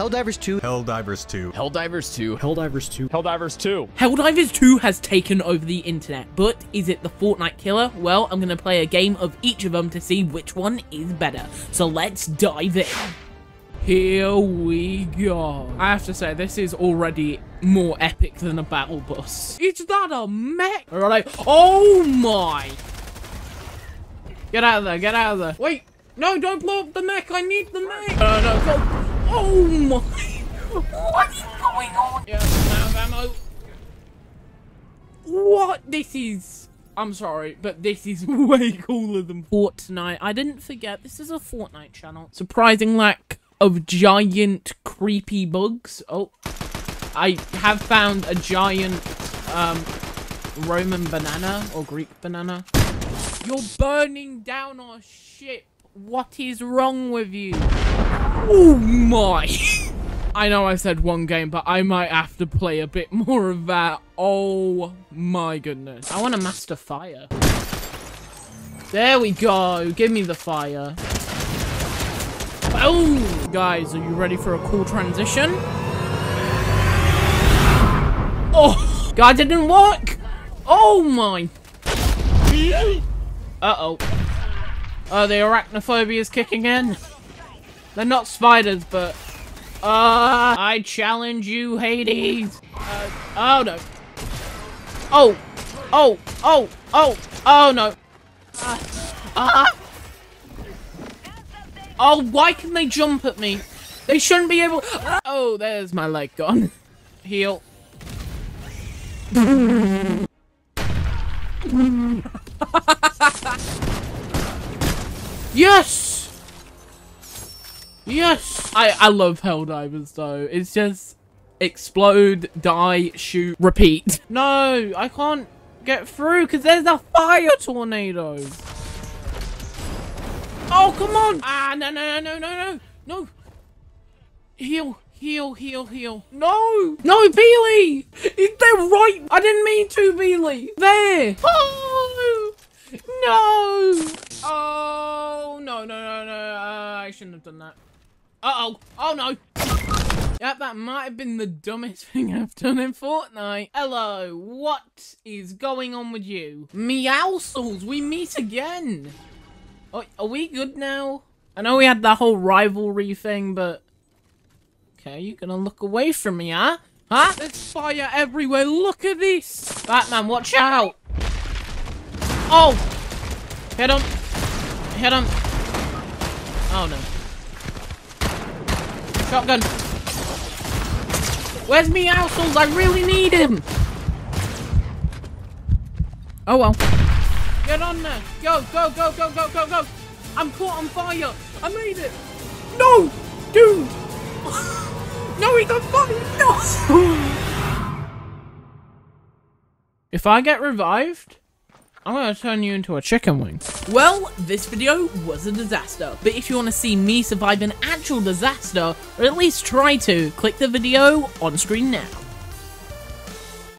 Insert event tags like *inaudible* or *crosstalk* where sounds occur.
Helldivers 2. Helldivers 2. Helldivers 2. Helldivers 2. Helldivers 2. Helldivers 2 has taken over the internet, but is it the Fortnite killer? Well, I'm gonna play a game of each of them to see which one is better. So let's dive in. Here we go. I have to say, this is already more epic than a battle bus. Is that a mech? Alright, oh my! Get out of there, get out of there. Wait, no, don't blow up the mech, I need the mech! No, no, go. Oh my! What is going on? Yeah, now ammo. What? This is... I'm sorry, but this is *laughs* way cooler than Fortnite. I didn't forget, this is a Fortnite channel. Surprising lack of giant creepy bugs. Oh, I have found a giant um, Roman banana or Greek banana. You're burning down our ship. What is wrong with you? Oh my. I know I said one game, but I might have to play a bit more of that. Oh my goodness. I want to master fire. There we go. Give me the fire. Oh, guys, are you ready for a cool transition? Oh, God, it didn't work. Oh my. Uh-oh. Oh, the arachnophobia is kicking in. They're not spiders, but... Uh, I challenge you, Hades. Uh, oh, no. Oh, oh, oh, oh, oh, no. Uh, uh, oh, why can they jump at me? They shouldn't be able... Oh, there's my leg gone. Heal. *laughs* yes! Yes! I, I love Helldivers though. It's just explode, die, shoot, repeat. *laughs* No, I can't get through because there's a fire tornado. Oh, come on! Ah, no, no, no, no, no, no, no. Heal, heal, heal, heal. No! No, Beely! They're right! I didn't mean to, Beely. There! Oh! No! Oh, no, no, no, no. Uh, I shouldn't have done that. Uh-oh. Oh, no. Yep, that might have been the dumbest *laughs* thing I've done in Fortnite. Hello, what is going on with you? Meowscles, we meet again. Oh, are we good now? I know we had that whole rivalry thing, but... Okay, you're gonna look away from me, huh? Huh? There's fire everywhere, look at this! Batman, watch out! Oh! Hit him! Hit him! Oh no. Shotgun! Where's Meowscles? I really need him! Oh well. Get on there! Go, go, go, go, go, go, go! I'm caught on fire! I made it! No! Dude! *laughs* no, he's on fire! No! *laughs* if I get revived, I'm gonna turn you into a chicken wing. Well, this video was a disaster, but if you want to see me survive an actual disaster, or at least try to, click the video on screen now.